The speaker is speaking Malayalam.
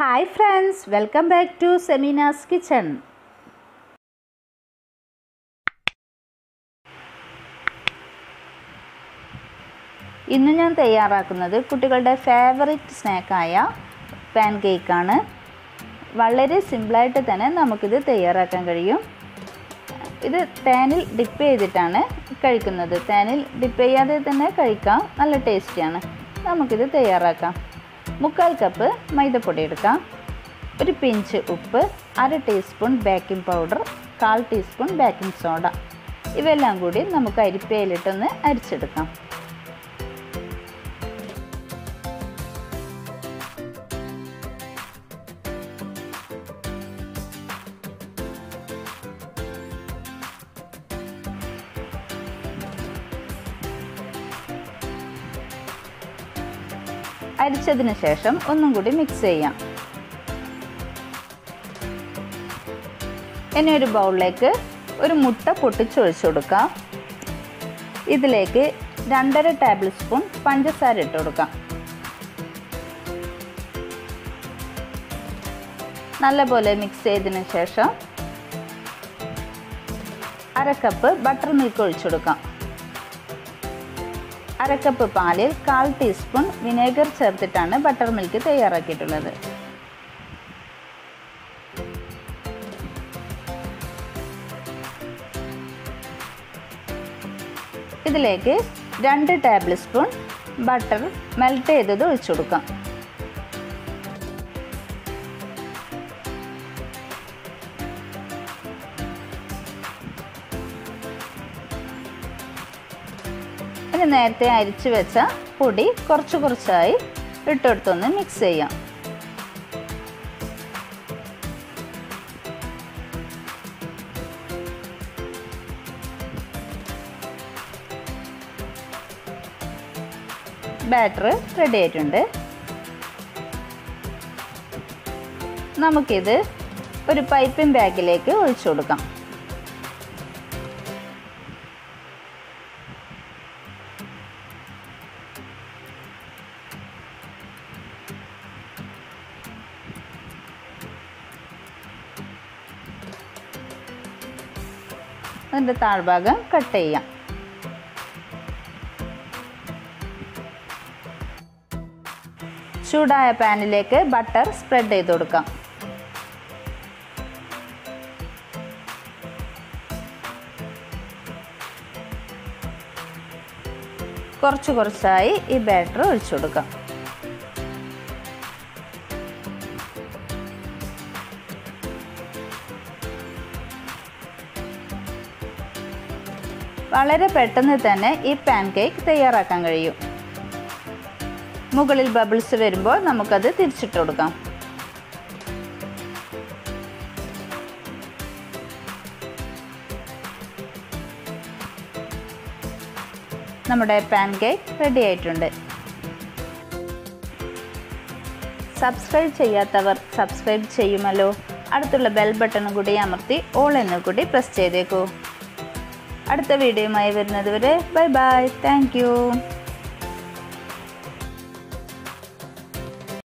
Hi friends welcome back to Semina's kitchen. ഇന്ന് ഞാൻ തയ്യാറാക്കുന്നത് കുട്ടികളുടെ ഫേവറേറ്റ് സ്നാക്കായ പാൻ കേക്കാണ് വളരെ സിമ്പിളായിട്ട് തന്നെ നമുക്കിത് തയ്യാറാക്കാൻ കഴിയും. ഇത് തേനിൽ ഡിപ്പ് ചെയ്തിട്ടാണ് കഴിക്കുന്നത്. തേനിൽ ഡിപ്പ് ചെയ്യാതെ തന്നെ കഴിക്കാം. നല്ല ടേസ്റ്റിയാണ് നമുക്കിത് തയ്യാറാക്കാം. മുക്കാൽ കപ്പ് മൈദപ്പൊടി എടുക്കാം. ഒരു പിഞ്ച് ഉപ്പ് അര ടീസ്പൂൺ ബേക്കിംഗ് പൗഡർ കാൽ ടീസ്പൂൺ ബേക്കിംഗ് സോഡ ഇവയെല്ലാം കൂടി നമുക്ക് അരിപ്പയിലിട്ടൊന്ന് അരിച്ചെടുക്കാം. അരിച്ചതിന് ശേഷം ഒന്നും കൂടി മിക്സ് ചെയ്യാം. ഇനി ഒരു ബൗളിലേക്ക് ഒരു മുട്ട പൊട്ടിച്ചൊഴിച്ചു കൊടുക്കാം. ഇതിലേക്ക് രണ്ടര ടേബിൾ സ്പൂൺ പഞ്ചസാര ഇട്ട് കൊടുക്കാം. നല്ലപോലെ മിക്സ് ചെയ്തതിന് ശേഷം അര കപ്പ് ബട്ടർ മിൽക്ക് ഒഴിച്ചു കൊടുക്കാം. അര കപ്പ് പാലിൽ കാൽ ടീസ്പൂൺ വിനേഗർ ചേർത്തിട്ടാണ് ബട്ടർ മിൽക്ക് തയ്യാറാക്കിയിട്ടുള്ളത്. ഇതിലേക്ക് രണ്ട് ടേബിൾ സ്പൂൺ ബട്ടർ മെൽറ്റ് ചെയ്തത് ഒഴിച്ചു കൊടുക്കാം. ഇനി നേരത്തെ അരിച്ചു വെച്ച പൊടി കുറച്ച് കുറച്ചായി ഇട്ടെടുത്തൊന്ന് മിക്സ് ചെയ്യാം. ബാറ്റർ റെഡി ആയിട്ടുണ്ട്. നമുക്കിത് ഒരു പൈപ്പിംഗ് ബാഗിലേക്ക് ഒഴിച്ചു കൊടുക്കാം. അതിന്റെ താഴ്ഭാഗം കട്ട് ചെയ്യാം. ചൂടായ പാനിലേക്ക് ബട്ടർ സ്പ്രെഡ് ചെയ്ത് കൊടുക്കാം. കുറച്ച് കുറച്ചായി ഈ ബാറ്റർ ഒഴിച്ചു കൊടുക്കാം. വളരെ പെട്ടെന്ന് തന്നെ ഈ പാൻ കേക്ക് തയ്യാറാക്കാൻ കഴിയും. മുകളിൽ ബബിൾസ് വരുമ്പോൾ നമുക്കത് തിരിച്ചിട്ട് കൊടുക്കാം. നമ്മുടെ പാൻ കേക്ക് റെഡി ആയിട്ടുണ്ട്. സബ്സ്ക്രൈബ് ചെയ്യാത്തവർ സബ്സ്ക്രൈബ് ചെയ്യുമല്ലോ. അടുത്തുള്ള ബെൽ ബട്ടണും കൂടി അമർത്തി ഓൾ എന്ന് കൂടി പ്രസ് ചെയ്തേക്കൂ. അടുത്ത വീഡിയോയുമായി വരുന്നത് വരെ ബൈ ബൈ. താങ്ക്